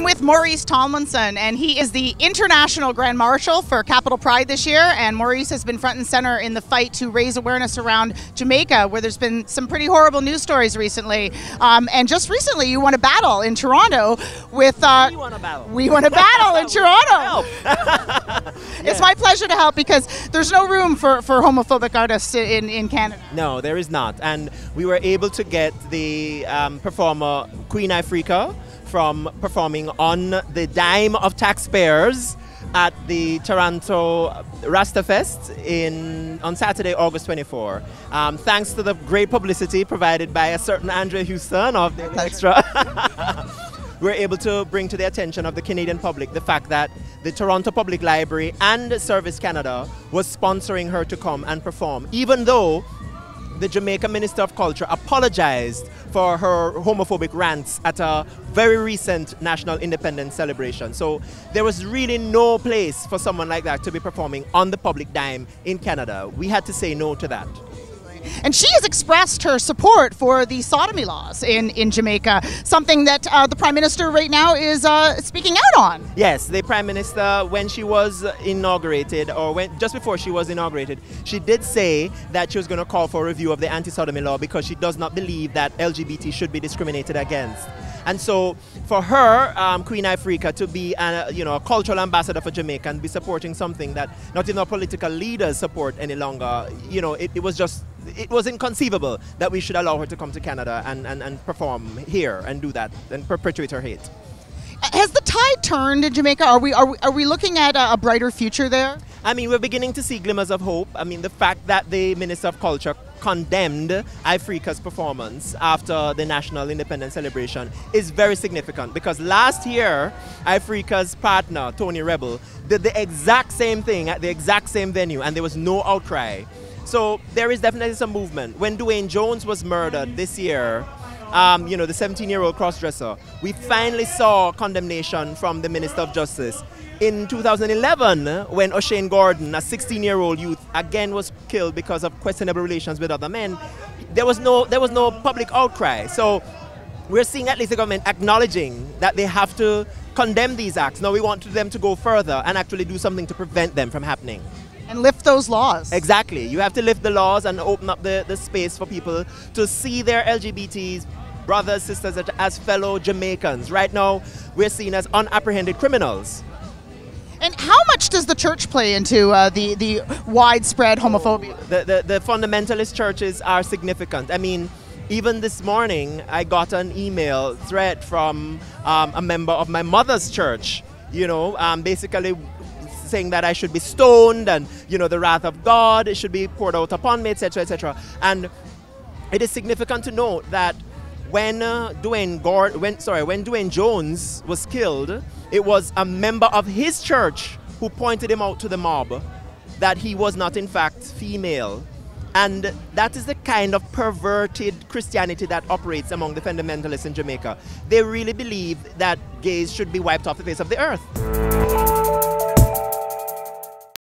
I'm with Maurice Tomlinson, and he is the International Grand Marshal for Capital Pride this year. And Maurice has been front and center in the fight to raise awareness around Jamaica, where there's been some pretty horrible news stories recently. Um, and just recently, you won a battle in Toronto with. Uh, we won a battle. We won a battle in Toronto. yeah. It's my pleasure to help because there's no room for, for homophobic artists in, in Canada. No, there is not. And we were able to get the um, performer Queen Ifrica from performing on the dime of taxpayers at the Toronto Rastafest in on Saturday, August 24. Um, thanks to the great publicity provided by a certain Andrea Houston of the Xtra. we're able to bring to the attention of the Canadian public the fact that the Toronto Public Library and Service Canada was sponsoring her to come and perform, even though the Jamaica Minister of Culture apologized for her homophobic rants at a very recent national independence celebration. So there was really no place for someone like that to be performing on the public dime in Canada. We had to say no to that. And she has expressed her support for the sodomy laws in, in Jamaica, something that uh, the Prime Minister right now is uh, speaking out on. Yes, the Prime Minister, when she was inaugurated, or when just before she was inaugurated, she did say that she was going to call for a review of the anti sodomy law because she does not believe that LGBT should be discriminated against. And so, for her, um, Queen Ifrica, to be a, you know, a cultural ambassador for Jamaica and be supporting something that not even our political leaders support any longer, you know, it, it was just it was inconceivable that we should allow her to come to Canada and, and, and perform here and do that and perpetuate her hate. Uh, has the tide turned in Jamaica? Are we, are we, are we looking at a, a brighter future there? I mean, we're beginning to see glimmers of hope. I mean, the fact that the Minister of Culture condemned Ifrica's performance after the national independence celebration is very significant because last year, Ifrica's partner, Tony Rebel, did the exact same thing at the exact same venue and there was no outcry. So there is definitely some movement. When Dwayne Jones was murdered this year, um, you know, the 17 year old crossdresser, we finally saw condemnation from the Minister of Justice. In 2011, when O'Shane Gordon, a 16 year old youth, again was killed because of questionable relations with other men, there was no, there was no public outcry. So we're seeing at least the government acknowledging that they have to condemn these acts. Now we want them to go further and actually do something to prevent them from happening and lift those laws. Exactly. You have to lift the laws and open up the, the space for people to see their LGBTs brothers, sisters as fellow Jamaicans. Right now, we're seen as unapprehended criminals. And how much does the church play into uh, the, the widespread homophobia? The, the, the fundamentalist churches are significant. I mean, even this morning, I got an email thread from um, a member of my mother's church, you know, um, basically saying that I should be stoned and, you know, the wrath of God should be poured out upon me, etc., etc. And it is significant to note that when uh, Dwayne Gord, when sorry, when Dwayne Jones was killed, it was a member of his church who pointed him out to the mob that he was not in fact female. And that is the kind of perverted Christianity that operates among the fundamentalists in Jamaica. They really believe that gays should be wiped off the face of the earth.